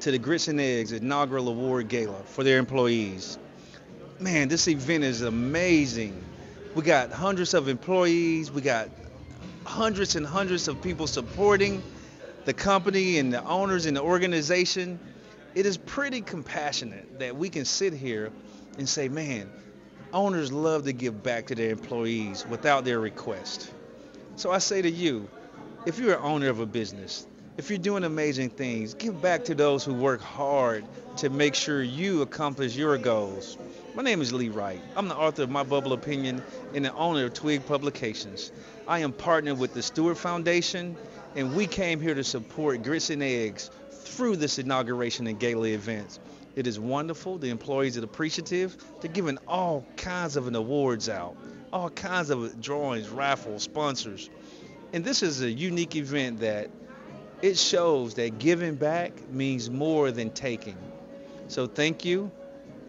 to the Grits and Eggs inaugural award gala for their employees. Man, this event is amazing. We got hundreds of employees, we got hundreds and hundreds of people supporting the company and the owners and the organization. It is pretty compassionate that we can sit here and say, man, owners love to give back to their employees without their request. So I say to you, if you're an owner of a business, if you're doing amazing things, give back to those who work hard to make sure you accomplish your goals. My name is Lee Wright. I'm the author of My Bubble Opinion and the owner of Twig Publications. I am partnered with the Stewart Foundation, and we came here to support Grits and Eggs through this inauguration and gala events. It is wonderful. The employees are appreciative. They're giving all kinds of awards out, all kinds of drawings, raffles, sponsors. And this is a unique event that it shows that giving back means more than taking. So thank you.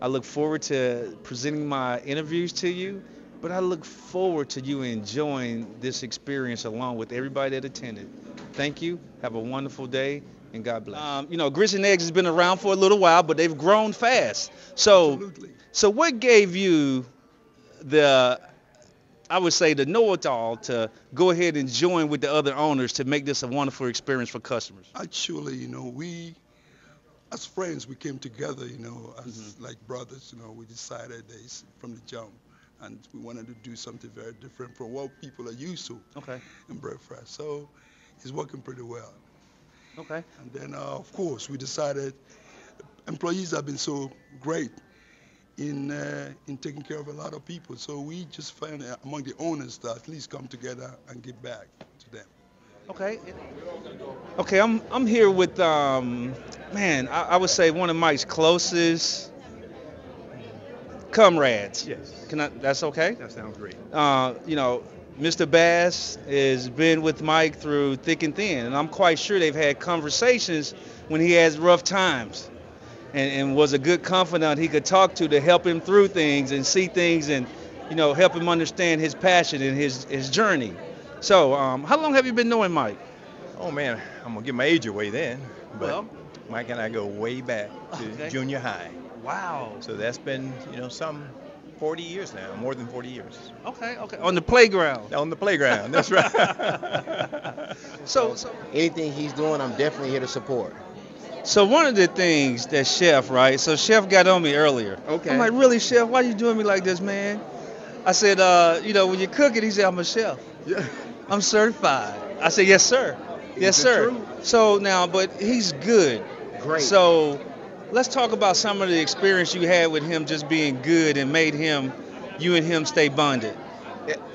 I look forward to presenting my interviews to you, but I look forward to you enjoying this experience along with everybody that attended. Thank you. Have a wonderful day and God bless. Um, you know, Grits and Eggs has been around for a little while, but they've grown fast. So, Absolutely. so what gave you the I would say the know-it-all to go ahead and join with the other owners to make this a wonderful experience for customers. Actually, you know, we, as friends, we came together, you know, as Mhm. like brothers, you know, we decided that it's from the jump and we wanted to do something very different from what people are used to Okay. in breakfast. So it's working pretty well. Okay. And then, uh, of course, we decided employees have been so great in uh, in taking care of a lot of people. So we just find uh, among the owners to at least come together and give back to them. Okay. Okay, I'm I'm here with um man, I, I would say one of Mike's closest comrades. Yes, Can I that's okay? that sounds great. Uh, you know, Mr. Bass has been with Mike through thick and thin, and I'm quite sure they've had conversations when he has rough times, and, and was a good confidant he could talk to to help him through things and see things and, you know, help him understand his passion and his his journey. So, um, how long have you been knowing Mike? Oh man, I'm gonna give my age away then, but Well- Mike and I go way back to Okay. junior high. Wow. So that's been, you know, some 40 years now, more than 40 years. Okay, okay. On the playground. On the playground, that's right. So, so anything he's doing, I'm definitely here to support. So one of the things that Chef, right? So Chef got on me earlier. Okay. I'm like, really, Chef? Why you doing me like this, man? I said, uh, you know, when you cook it, he said, I'm a chef. Yeah. I'm certified. I said, yes, sir. Yes, sir. true? So now, but he's good. Great. So let's talk about some of the experience you had with him just being good and made him, you and him stay bonded.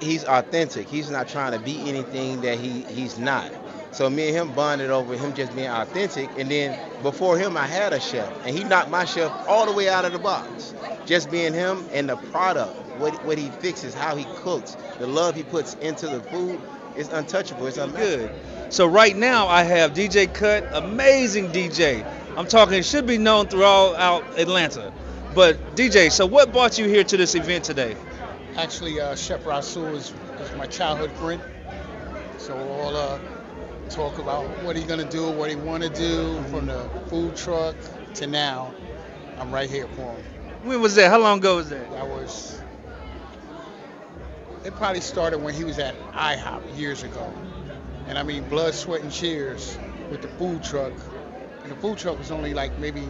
he's authentic. He's not trying to be anything that he he's not. So me and him bonded over him just being authentic. And then before him, I had a chef, and he knocked my chef all the way out of the box. Just being him and the product, what what he fixes, how he cooks, the love he puts into the food is untouchable. It's. Good. So right now I have DJ Cut, amazing DJ. I'm talking should be known throughout out Atlanta. But DJ, so what brought you here to this event today? Actually, uh, Chef Rasul is, is my childhood friend. So we'll uh, talk about what he's gonna do, what he want to do from the food truck to now. I'm right here for him. When was that? How long ago was that? That was. It probably started when he was at IHOP years ago, and I mean blood, sweat, and tears with the food truck. And the food truck was only like maybe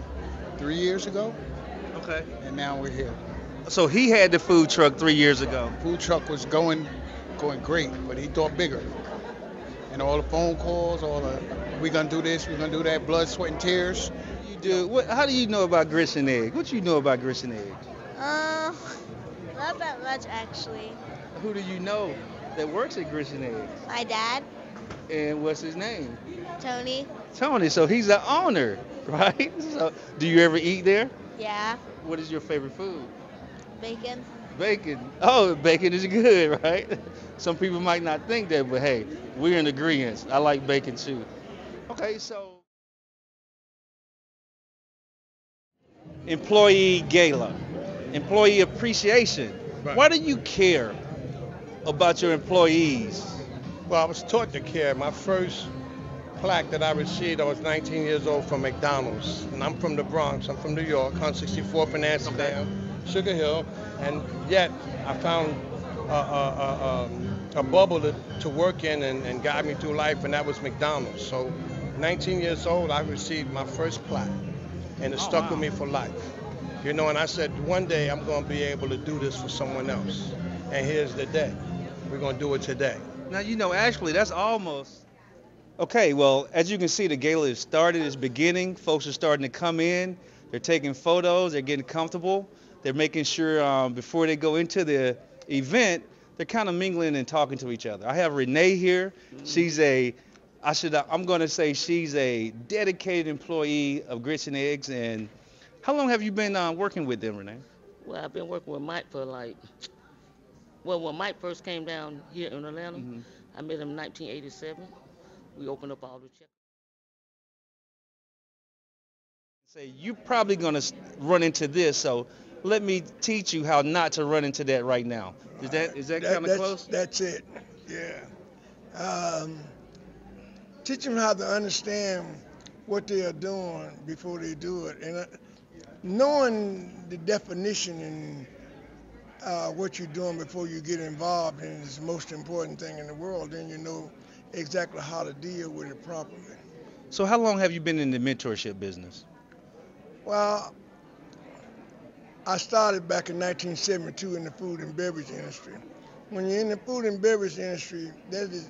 three years ago, Okay. and now we're here. So he had the food truck three years ago. food truck was going going great, but he thought bigger. And all the phone calls, all the we gonna do this, we gonna do that, blood, sweat, and tears. You do. What, how do you know about grits and eggs? What you know about grits and eggs? Uh, not that much actually. Who do you know that works at grits and eggs? My dad, And what's his name? Tony. Tony. So he's the owner, right? So do you ever eat there? Yeah, What is your favorite food? bacon. Bacon. Oh, bacon is good, right? Some people might not think that, but hey, we're in agreement. I like bacon too. Okay, so employee gala, employee appreciation. Right. Why do you care about your employees? Well, I was taught to care. My first plaque that I received. I was 19 years old from McDonald's, and I'm from the Bronx. I'm from New York, 164th and Amsterdam, okay. Sugar Hill, and yet I found a, a, a, um, a bubble to, to, work in and, and guide me through life, and that was McDonald's. So, 19 years old, I received my first plaque, and it oh, stuck wow. with me for life. You know, and I said, one day I'm going to be able to do this for someone else. And here's the day. We're going to do it today. Now, you know, actually, that's almost. Okay, well, as you can see, the gala has started, it's beginning. Folks are starting to come in. They're taking photos. They're getting comfortable. They're making sure um, before they go into the event, they're kind of mingling and talking to each other. I have Renee here. She's a, I should, I'm going to say she's a dedicated employee of Grits and Eggs. And how long have you been uh, working with them, Renee? Well, I've been working with Mike for like well, when Mike first came down here in Atlanta, mm-hmm. I met him in 1987. We opened up all the check. Say you're probably going to run into this, so let me teach you how not to run into that right now. Is that is that, that kind of close? That's it. Yeah. Um, teach them how to understand what they are doing before they do it, and uh, knowing the definition and uh, what you're doing before you get involved it's the most important thing in the world, then you know exactly how to deal with it properly. So how long have you been in the mentorship business? Well, I started back in 1972 in the food and beverage industry. When you're in the food and beverage industry, that is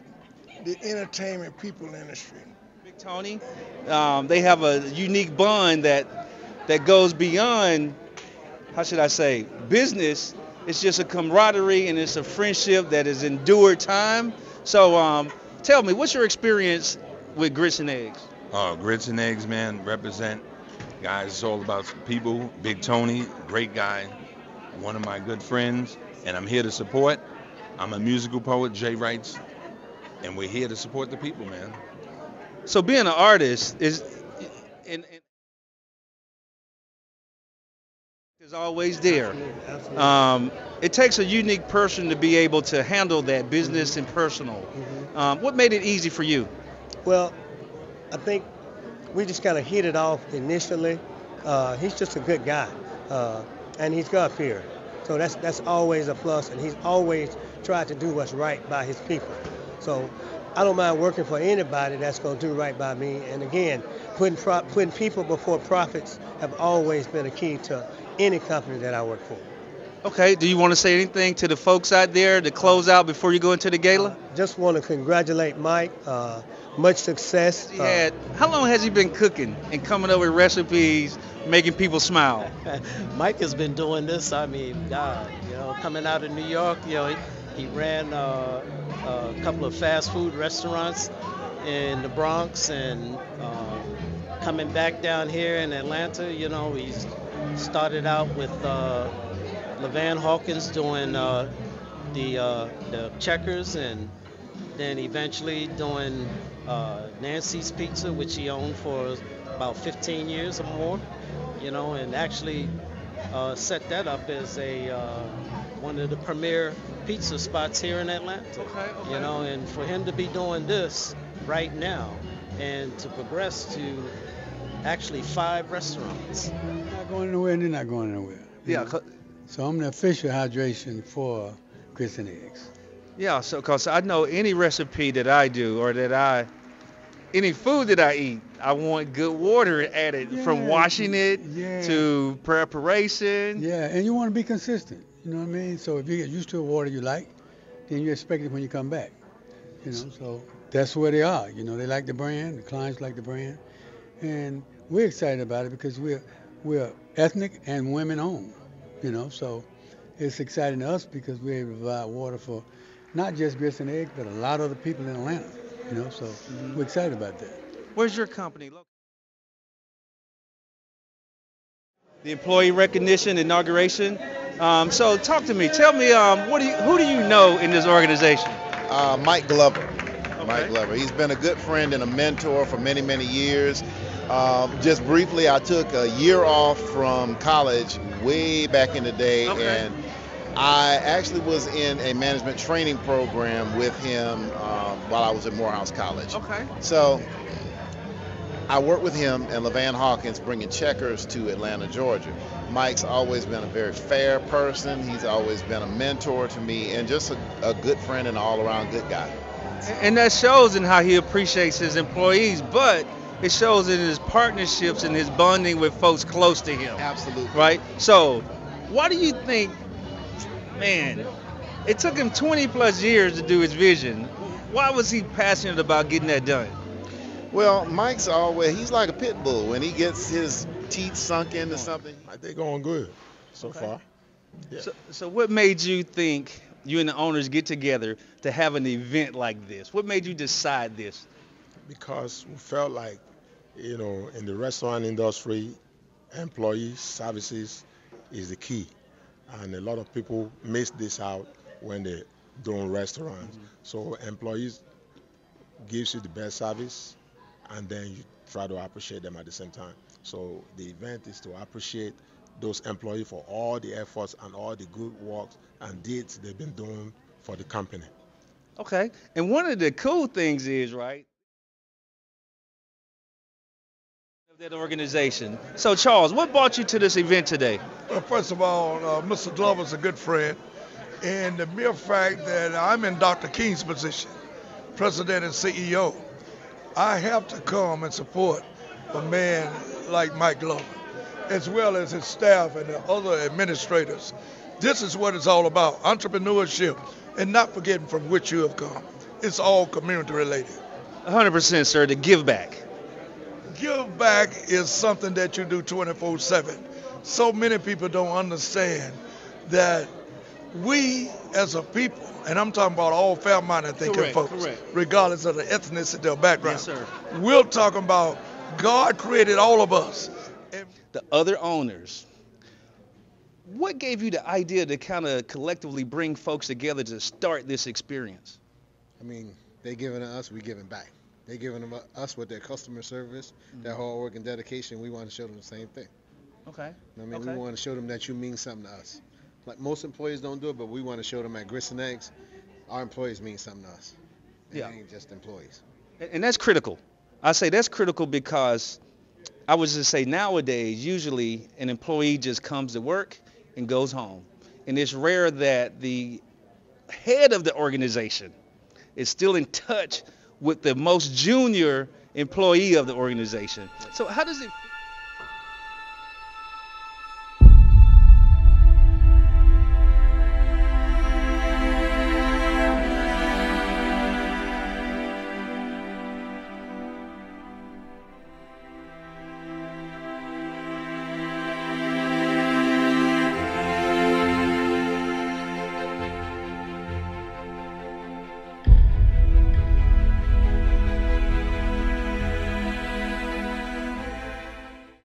the entertainment people industry. Big Tony, um, they have a unique bond that that goes beyond, how should I say, business it's just a camaraderie and it's a friendship that has endured time. So um, tell me, what's your experience with Grits and Eggs? Oh, Grits and Eggs, man, represent guys. It's all about people. Big Tony, great guy, one of my good friends, and I'm here to support. I'm a musical poet, Jay writes, and we're here to support the people, man. So being an artist is, and, and is always there. Um, it takes a unique person to be able to handle that business and personal. Mm-hmm. Um, what made it easy for you? Well, I think we just kind of hit it off initially. Uh, he's just a good guy, uh, and he's God fearing. So that's that's always a plus, and he's always tried to do what's right by his people. So I don't mind working for anybody that's going to do right by me. And again, putting pro- putting people before profits have always been a key to any company that I work for. Okay. Do you want to say anything to the folks out there to close out before you go into the gala? Uh, just want to congratulate Mike. Uh, much success. He had, how long has he been cooking and coming up with recipes, making people smile? Mike has been doing this. I mean, God, you know, coming out of New York, you know, he, he ran uh, a couple of fast food restaurants in the Bronx and um, coming back down here in Atlanta, you know, he's started out with uh, La-Van Hawkins doing uh, the uh, the checkers, and then eventually doing uh, Nancy's Pizza, which he owned for about 15 years or more. You know, and actually uh, set that up as a uh, one of the premier pizza spots here in Atlanta. Okay, okay. You know, and for him to be doing this right now and to progress to actually five restaurants. Not going nowhere and they're not going nowhere. Yeah. So I'm the official hydration for grits and eggs. Yeah, so because I know any recipe that I do or that I, any food that I eat, I want good water added yeah, from washing it yeah. to preparation. Yeah, and you want to be consistent. You know what I mean? So if you get used to a water you like, then you expect it when you come back. You know, so that's where they are. You know, they like the brand, the clients like the brand, and we're excited about it because we're we're ethnic and women owned. You know, so it's exciting to us because we're able to provide water for not just grits and eggs, but a lot of other people in Atlanta. You know, so mm-hmm. we're excited about that. Where's your company located? The employee recognition inauguration. Um, so talk to me. Tell me, um, what do you, who do you know in this organization? Uh, Mike Glover. Okay. Mike Glover. He's been a good friend and a mentor for many, many years. Um, just briefly, I took a year off from college way back in the day, okay. and I actually was in a management training program with him um, while I was at Morehouse College. Okay. So I worked with him and La-Van Hawkins bringing checkers to Atlanta, Georgia. Mike's always been a very fair person. He's always been a mentor to me and just a, a good friend and all around good guy. And that shows in how he appreciates his employees, but it shows in his partnerships and his bonding with folks close to him. Absolutely. Right? So, why do you think, man, it took him 20 plus years to do his vision. Why was he passionate about getting that done? Well, Mike's always, he's like a pit bull. When he gets his teeth sunk into something, They're going good so Okay. far. Yeah. So, so what made you think you and the owners get together to have an event like this? What made you decide this? because we felt like, you know, in the restaurant industry, employee services is the key. And a lot of people miss this out when they're doing restaurants. Mm-hmm. So employees gives you the best service and then you try to appreciate them at the same time. So the event is to appreciate those employees for all the efforts and all the good work and deeds they've been doing for the company. Okay. And one of the cool things is, right, that organization. So, Charles, what brought you to this event today? Well, first of all, uh, Mr. Glover's a good friend. And the mere fact that I'm in Dr. King's position, president and CEO, I have to come and support a man like Mike Glover, as well as his staff and the other administrators. This is what it's all about entrepreneurship and not forgetting from which you have come. It's all community related. 100%, sir, to give back. Give back is something that you do 24 7. So many people don't understand that we as a people, and I'm talking about all fair minded thinking Correct, folks, correct. regardless of the ethnicity or background, Yes, sir. we're talking about God created all of us. The other owners, what gave you the idea to kind of collectively bring folks together to start this experience? I mean, they giving to us, we giving back. They giving them us with their customer service, Mm-hmm. their hard work and dedication. We want to show them the same thing. Okay. I mean, Okay. we want to show them that you mean something to us. Like most employees don't do it, but we want to show them at Grits and Eggs, our employees mean something to us. They Yeah. ain't just employees. And and that's critical. I say that's critical because I would just say nowadays, usually an employee just comes to work and goes home. And it's rare that the head of the organization is still in touch with the most junior employee of the organization. So how does it